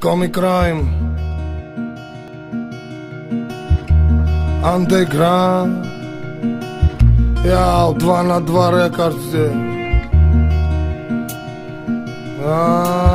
Comic Crime Underground Яу, два на два рекордсе а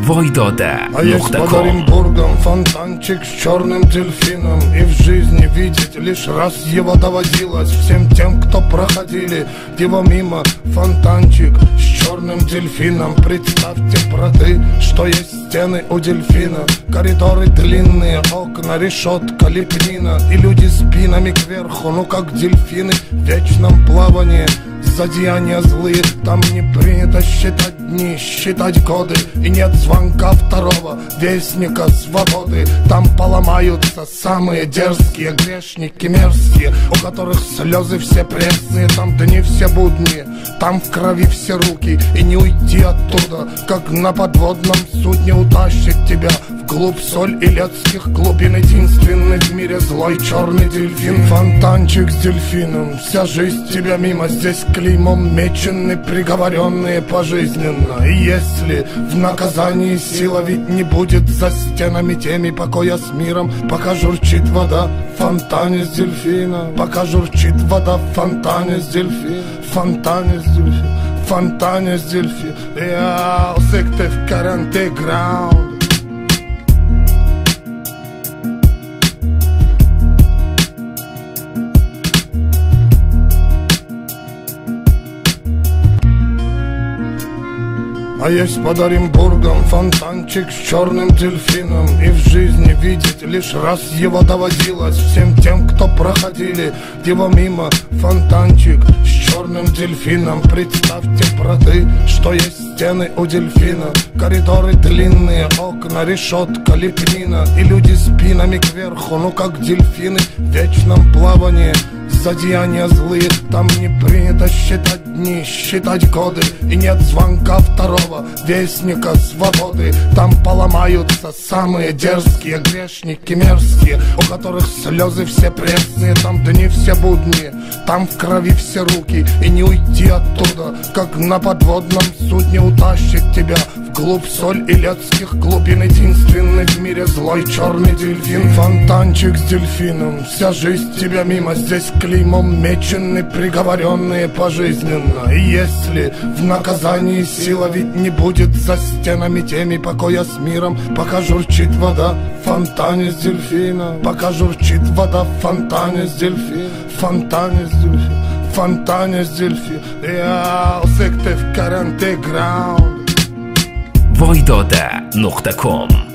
Войдода. А есть под Оренбургом фонтанчик с черным дельфином И в жизни видеть лишь раз его доводилось Всем тем, кто проходили его мимо. Фонтанчик с черным дельфином Представьте, браты, что есть стены у дельфина. Коридоры длинные, окна, решетка, лепнина. И люди спинами кверху, ну как дельфины в вечном плавании за деяния злые Там не принято считать дни, считать годы. И нет звонка второго вестника свободы. Там поломаются самые дерзкие грешники мерзкие У которых слезы все пресные. Там дни все будни, там в крови все руки. И не уйти оттуда, как на подводном судне Утащит тебя вглубь соль и летских глубин Единственный в мире злой черный дельфин. Фонтанчик с дельфином, вся жизнь тебя мимо. Здесь клеймом мечены, приговоренные пожизненно. И если в наказании сила ведь не будет За стенами теми покоя с миром Пока журчит вода в фонтане с дельфина Пока журчит вода в фонтане с дельфина Фонтане с дельфина Фонтане с дельфина Я секте в каранте граунд А есть под Оренбургом фонтанчик с черным дельфином И в жизни видеть лишь раз его доводилось Всем тем, кто проходили его мимо. Фонтанчик с черным дельфином. Представьте, браты, что есть стены у дельфина. Коридоры длинные, окна, решетка, лепнина. И люди спинами кверху, ну как дельфины в вечном плавании. За деяния злые Там не принято считать дни, считать годы. И нет звонка второго вестника свободы. Там поломаются самые дерзкие грешники мерзкие У которых слезы все пресные Там дни все будни, там в крови все руки И не уйти оттуда, как на подводном судне Утащит тебя вглубь соль и летских глубин Единственный в мире злой черный дельфин. Фонтанчик с дельфином, вся жизнь тебя мимо. Здесь клеймом мечены, приговоренные пожизненно. И если в наказании сила ведь не будет За стенами теми покоя с миром. Пока журчит вода в фонтане с дельфина Пока журчит вода в фонтане с дельфина Фонтане с дельфина Фонтане с дельфина Я секте в каранте граунд Войдода.com